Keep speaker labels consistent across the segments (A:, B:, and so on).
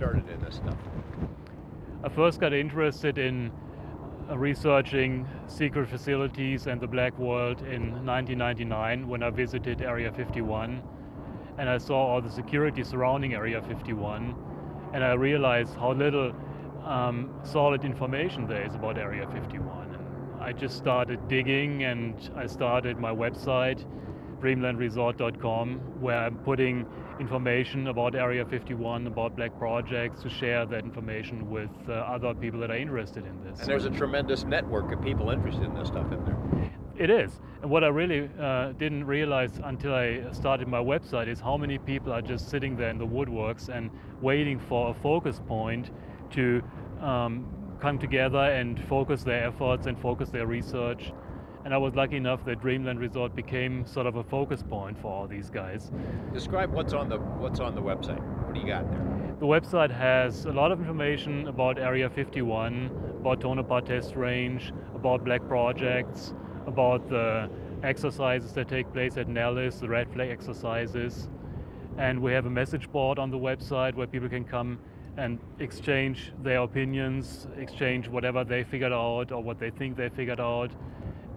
A: started in this stuff?
B: I first got interested in uh, researching secret facilities and the black world in 1999 when I visited Area 51 and I saw all the security surrounding Area 51 and I realized how little um, solid information there is about Area 51. And I just started digging and I started my website, dreamlandresort.com, where I'm putting information about Area 51, about black projects, to share that information with uh, other people that are interested in this.
A: And there's a tremendous network of people interested in this stuff in there.
B: It is. And what I really uh, didn't realize until I started my website is how many people are just sitting there in the woodworks and waiting for a focus point to um, come together and focus their efforts and focus their research. And I was lucky enough that Dreamland Resort became sort of a focus point for all these guys.
A: Describe what's on the what's on the website. What do you got there?
B: The website has a lot of information about Area 51, about Tonopah Test Range, about black projects, about the exercises that take place at Nellis, the red flag exercises. And we have a message board on the website where people can come and exchange their opinions, exchange whatever they figured out or what they think they figured out,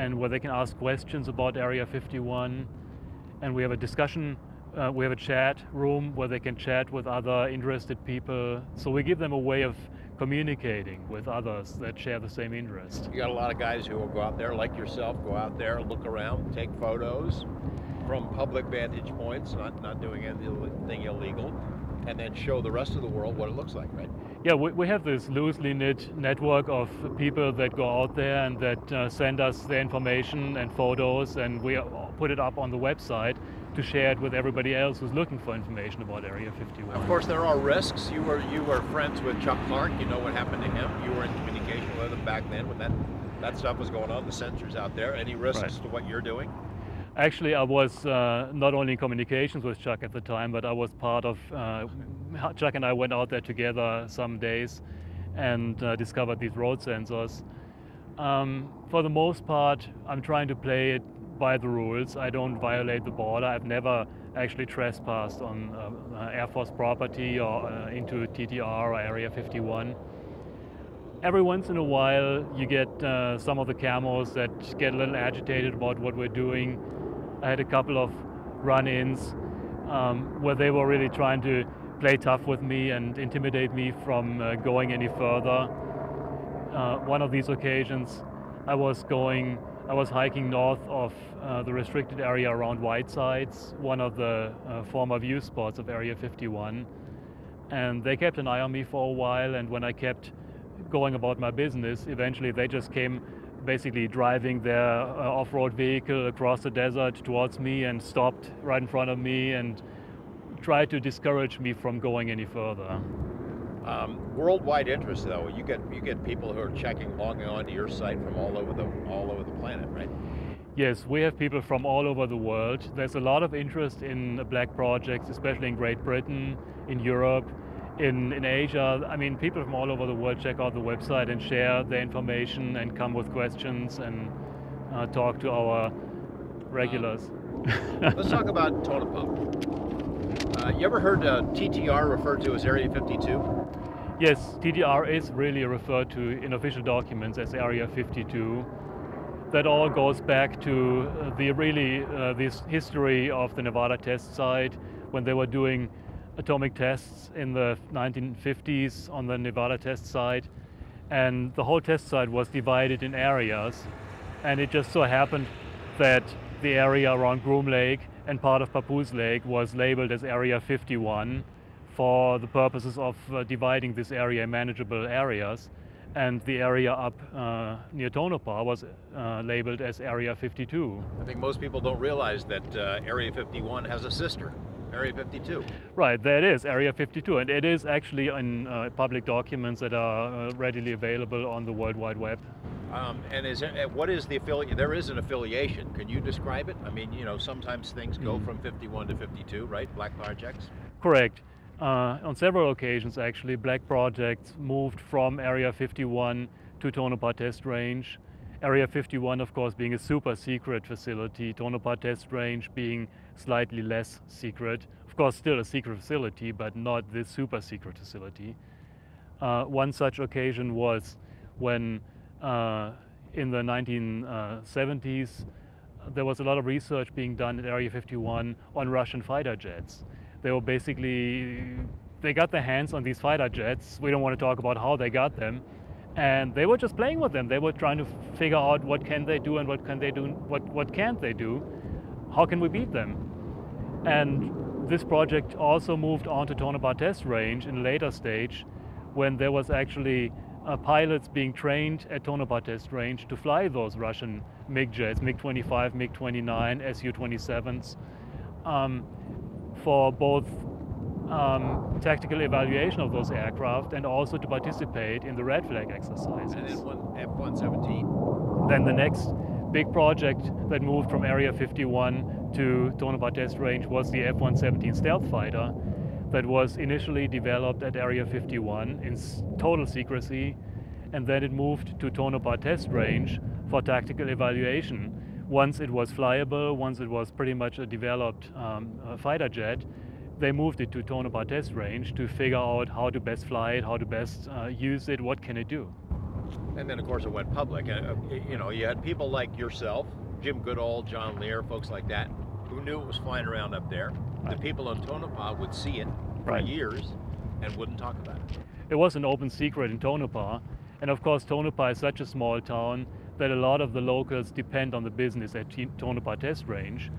B: and where they can ask questions about Area 51. And we have a discussion, uh, we have a chat room where they can chat with other interested people. So we give them a way of communicating with others that share the same interest.
A: You got a lot of guys who will go out there, like yourself, go out there, look around, take photos from public vantage points, not, not doing anything illegal and then show the rest of the world what it looks like, right?
B: Yeah, we, we have this loosely knit network of people that go out there and that uh, send us their information and photos, and we put it up on the website to share it with everybody else who's looking for information about Area 51.
A: Of course, there are risks. You were you were friends with Chuck Clark. You know what happened to him. You were in communication with him back then when that that stuff was going on. The sensors out there. Any risks right. to what you're doing?
B: Actually, I was uh, not only in communications with Chuck at the time, but I was part of, uh, Chuck and I went out there together some days and uh, discovered these road sensors. Um, for the most part, I'm trying to play it by the rules. I don't violate the border. I've never actually trespassed on uh, uh, Air Force property or uh, into TTR or Area 51 every once in a while you get uh, some of the camos that get a little agitated about what we're doing I had a couple of run-ins um, where they were really trying to play tough with me and intimidate me from uh, going any further. Uh, one of these occasions, I was going, I was hiking north of uh, the restricted area around Whitesides, one of the uh, former view spots of Area 51. And they kept an eye on me for a while, and when I kept going about my business, eventually they just came basically driving their uh, off-road vehicle across the desert towards me and stopped right in front of me and tried to discourage me from going any further.
A: Um, worldwide interest, though, you get you get people who are checking, logging onto your site from all over the all over the planet, right?
B: Yes, we have people from all over the world. There's a lot of interest in black projects, especially in Great Britain, in Europe, in, in Asia, I mean, people from all over the world check out the website and share their information and come with questions and uh, talk to our regulars.
A: Um, let's talk about Tonopah. Uh, you ever heard uh, TTR referred to as Area 52?
B: Yes, TTR is really referred to in official documents as Area 52. That all goes back to uh, the really uh, this history of the Nevada test site when they were doing atomic tests in the 1950s on the Nevada test site. And the whole test site was divided in areas. And it just so happened that the area around Groom Lake and part of Papoose Lake was labeled as Area 51 for the purposes of uh, dividing this area in manageable areas. And the area up uh, near Tonopah was uh, labeled as Area 52.
A: I think most people don't realize that uh, Area 51 has a sister, Area 52.
B: Right, there it is, Area 52, and it is actually in uh, public documents that are uh, readily available on the World Wide Web.
A: Um, and is there, what is the affiliate? There is an affiliation. Can you describe it? I mean, you know, sometimes things go mm. from 51 to 52, right? Black projects.
B: Correct. Uh, on several occasions, actually, black projects moved from Area 51 to Tonopah Test Range. Area 51, of course, being a super secret facility, Tonopah Test Range being slightly less secret. Of course, still a secret facility, but not this super secret facility. Uh, one such occasion was when uh, in the 1970s there was a lot of research being done at Area 51 on Russian fighter jets. They were basically, they got their hands on these fighter jets. We don't want to talk about how they got them. And they were just playing with them. They were trying to figure out what can they do and what can they do, what, what can't they do. How can we beat them? And this project also moved on to Tonopah Test Range in a later stage when there was actually uh, pilots being trained at Tonopah Test Range to fly those Russian MiG jets, MiG-25, MiG-29, Su-27s, um, for both um, tactical evaluation of those aircraft and also to participate in the red flag exercises.
A: And then one F-117.
B: Then the next big project that moved from Area 51 to Tonopah Test Range was the F-117 stealth fighter that was initially developed at Area 51 in total secrecy, and then it moved to Tonopah Test Range for tactical evaluation. Once it was flyable, once it was pretty much a developed um, a fighter jet, they moved it to Tonopah Test Range to figure out how to best fly it, how to best uh, use it, what can it do.
A: And then, of course, it went public. Uh, you know, you had people like yourself, Jim Goodall, John Lear, folks like that, who knew it was flying around up there. Right. The people in Tonopah would see it for right. years and wouldn't talk about it.
B: It was an open secret in Tonopah. And of course, Tonopah is such a small town that a lot of the locals depend on the business at Tonopah Test Range.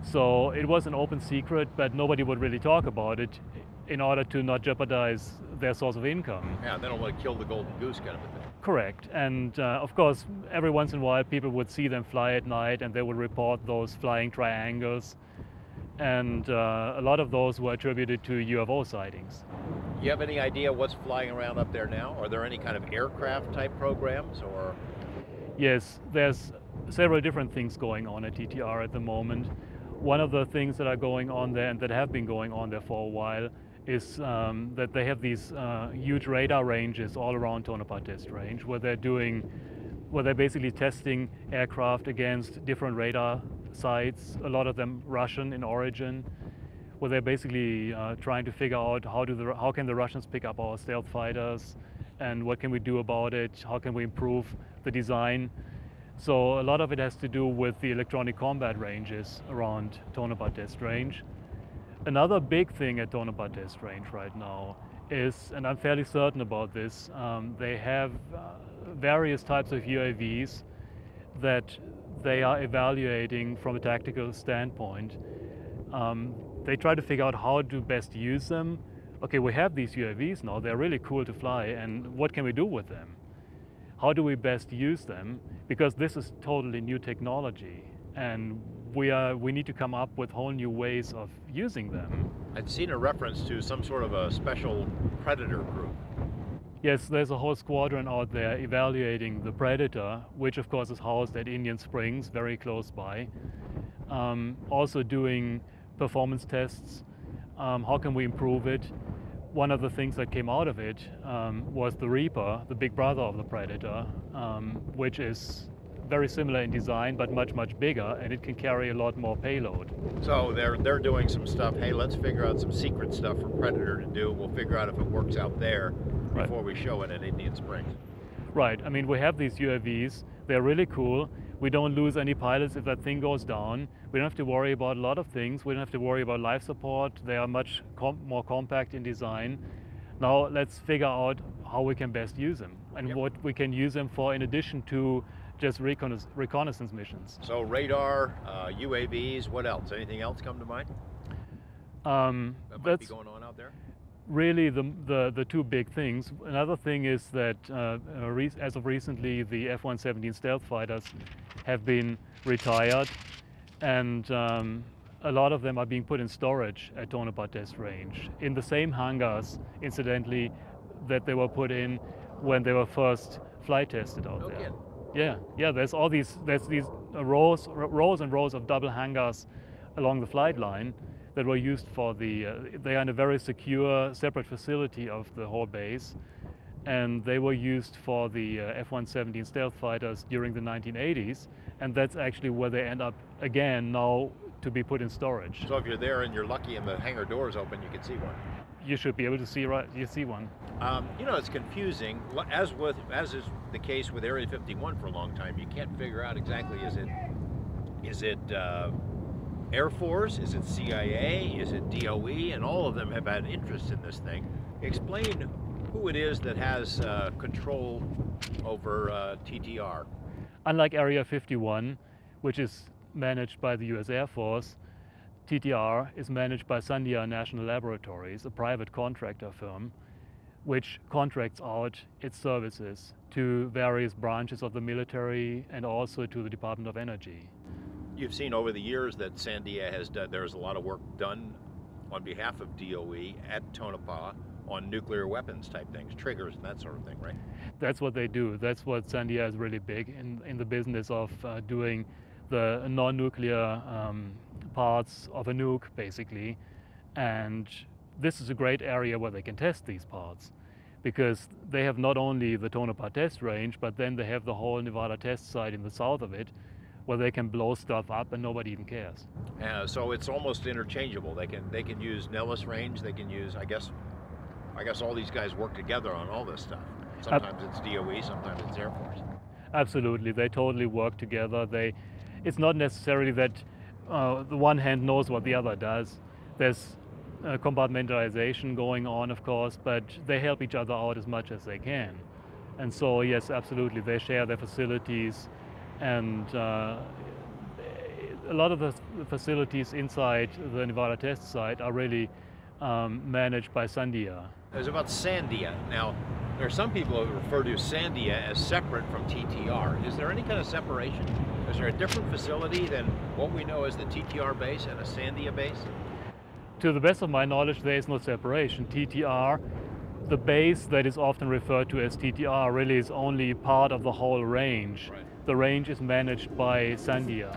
B: So it was an open secret, but nobody would really talk about it in order to not jeopardize their source of income.
A: Yeah, they don't want to kill the golden goose kind of a thing.
B: Correct. And uh, of course, every once in a while, people would see them fly at night and they would report those flying triangles and uh, a lot of those were attributed to UFO sightings.
A: You have any idea what's flying around up there now? Are there any kind of aircraft type programs or?
B: Yes, there's several different things going on at TTR at the moment. One of the things that are going on there and that have been going on there for a while is um, that they have these uh, huge radar ranges all around Tonopah Test Range where they're doing, where they're basically testing aircraft against different radar sites, a lot of them Russian in origin, where they're basically uh, trying to figure out how, do the, how can the Russians pick up our stealth fighters and what can we do about it, how can we improve the design. So a lot of it has to do with the electronic combat ranges around Tonopah Test Range. Another big thing at Tonopah Test Range right now is, and I'm fairly certain about this, um, they have uh, various types of UAVs that they are evaluating from a tactical standpoint. Um, they try to figure out how to best use them. Okay, we have these UAVs now, they're really cool to fly, and what can we do with them? How do we best use them? Because this is totally new technology, and we, are, we need to come up with whole new ways of using them.
A: I'd seen a reference to some sort of a special predator group
B: Yes, there's a whole squadron out there evaluating the Predator, which of course is housed at Indian Springs, very close by. Um, also doing performance tests. Um, how can we improve it? One of the things that came out of it um, was the Reaper, the big brother of the Predator, um, which is very similar in design, but much, much bigger, and it can carry a lot more payload.
A: So they're, they're doing some stuff, hey, let's figure out some secret stuff for Predator to do. We'll figure out if it works out there right. before we show it at Indian Springs.
B: Right. I mean, we have these UAVs. They're really cool. We don't lose any pilots if that thing goes down. We don't have to worry about a lot of things. We don't have to worry about life support. They are much com more compact in design. Now let's figure out how we can best use them and yep. what we can use them for in addition to just reconnaissance missions.
A: So radar, uh, UAVs, what else? Anything else come to mind?
B: Um,
A: that might be going on out there?
B: really the, the, the, two big things. Another thing is that uh, uh as of recently, the F-117 stealth fighters have been retired and um, a lot of them are being put in storage at Tonopah Test Range in the same hangars, incidentally, that they were put in when they were first flight tested out there. Yeah, yeah. There's all these there's these rows rows and rows of double hangars along the flight line, that were used for the, uh, they are in a very secure, separate facility of the whole base. And they were used for the uh, F-117 stealth fighters during the 1980s. And that's actually where they end up again now to be put in storage.
A: So if you're there and you're lucky and the hangar door is open, you can see one.
B: You should be able to see right. You see one.
A: Um, you know, it's confusing. As with as is the case with Area 51 for a long time, you can't figure out exactly is it is it uh, Air Force, is it CIA, is it DOE, and all of them have had interest in this thing. Explain who it is that has uh, control over uh, TTR.
B: Unlike Area 51, which is managed by the US Air Force, TTR is managed by Sandia National Laboratories, a private contractor firm, which contracts out its services to various branches of the military and also to the Department of Energy.
A: You've seen over the years that Sandia has done. There's a lot of work done on behalf of DOE at Tonopah on nuclear weapons type things, triggers and that sort of thing, right?
B: That's what they do. That's what Sandia is really big in, in the business of uh, doing the non-nuclear um, parts of a nuke, basically. And this is a great area where they can test these parts because they have not only the Tonopah test range, but then they have the whole Nevada test site in the south of it where they can blow stuff up and nobody even cares.
A: Uh, so it's almost interchangeable. They can they can use Nellis Range. They can use I guess I guess all these guys work together on all this stuff. Sometimes it's DOE, sometimes it's Air Force.
B: Absolutely, they totally work together. They, it's not necessarily that uh, the one hand knows what the other does. There's uh, compartmentalization going on, of course, but they help each other out as much as they can. And so, yes, absolutely, they share their facilities, and uh, a lot of the facilities inside the Nevada test site are really um, managed by Sandia.
A: There's about Sandia. Now, there are some people who refer to Sandia as separate from TTR. Is there any kind of separation? Is there a different facility than what we know as the TTR base and a Sandia base?
B: To the best of my knowledge, there is no separation. TTR, the base that is often referred to as TTR, really is only part of the whole range.
A: Right.
B: The range is managed by Sandia.